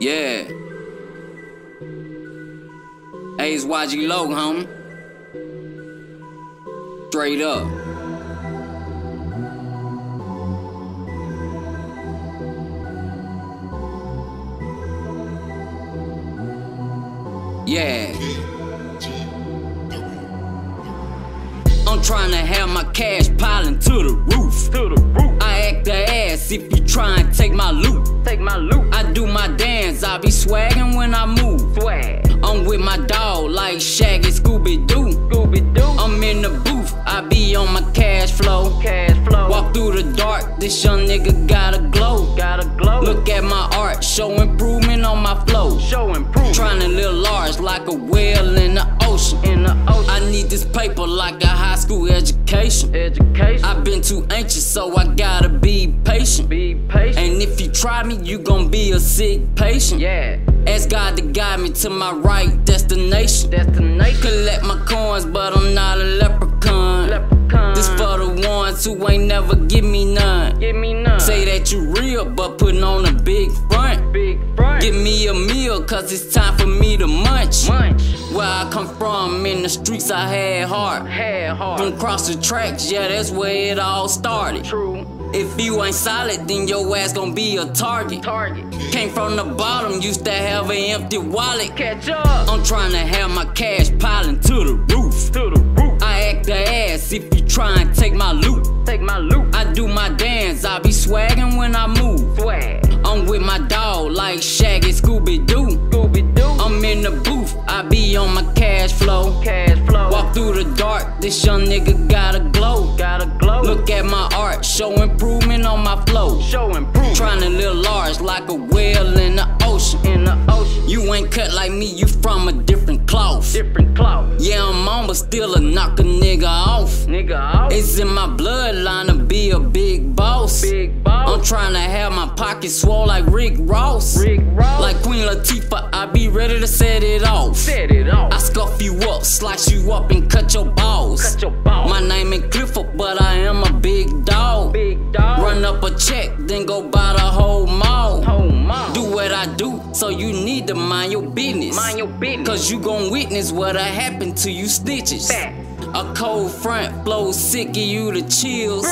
Yeah. Hey, it's YG LOC, homie. Straight up. Yeah. I'm trying to have my cash piling to the roof. To the roof. I act the ass if you try and take my loot. Take my loot. I do my dance, I be swaggin' when I move. Swag. I'm with my dog like Shaggy Scooby Doo. Scooby Doo. I'm in the booth, I be on my cash flow. Cash flow. Walk through the dark, this young nigga got a glow. Got a glow. Look at my art, show improvement on my flow. Show improve. Trying to live large like a whale in the ocean. in the ocean. I need this paper like a high school education. Education. I've been too anxious, so I gotta be patient. be patient. And if you try me, you gon' be a sick patient. yeah. Ask God to guide me to my right destination. Destination. Collect my coins, but I'm not a leprechaun. Leprechaun. This for the ones who ain't never give me none. Give me none. Say that you real, but putting on a big front. big front. Give me a meal, cause it's time for me to munch. Where I come from, in the streets I had heart. Head hard. From cross the tracks, yeah, that's where it all started. True. If you ain't solid, then your ass gon' be a target. Target. Came from the bottom, used to have an empty wallet. Catch up. I'm trying to have my cash piling to the roof. to the roof. I act the ass if you try and take my loot. Take my loot. I do my dance, I be swaggin' when I move. Swag. On my cash flow. Cash flow. Walk through the dark, this young nigga got a glow. Got a glow. Look at my art, show improvement on my flow. Show improve. Trying to live large like a whale in the ocean. in the ocean. You ain't cut like me, you from a different cloth. Different cloth. Yeah, I'm on, but still a knock a nigga off. Nigga out. It's in my bloodline to be a big boss. Big boss. I'm trying to have my pockets swole like Rick Ross. Rick Ross. Like Queen Latifah, I be ready to set it off. Set it off. I scuff you up, slice you up, and cut your balls. Cut your ball. My name ain't Clifford, but I am a big dog. big dog. Run up a check, then go buy the whole mall. Whole mouth. Do what I do, so you need to mind your business. Mind your business. Cause you gon' witness what I happen to you snitches. Fact. A cold front flow sick, give you the chills.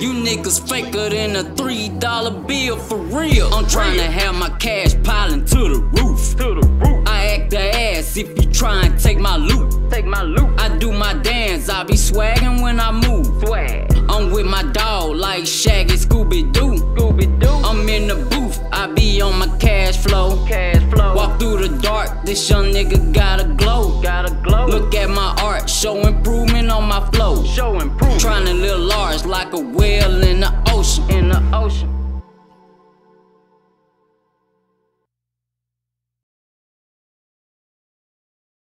You niggas faker than a three dollar bill for real. I'm trying to have my cash piling to the roof. To the roof. I act the ass if you try and take my loot. Take my loot. I do my dance, I be swaggin' when I move. Swag. I'm with my dog like Shaggy Scooby Doo. Scooby Doo. I'm in the booth, I be on my cash flow. Cash flow. Walk through the dark, this young nigga got a glow. Got a glow. Look at my show improvement on my flow. Show improve. Trying to live large like a whale in the ocean. in the ocean.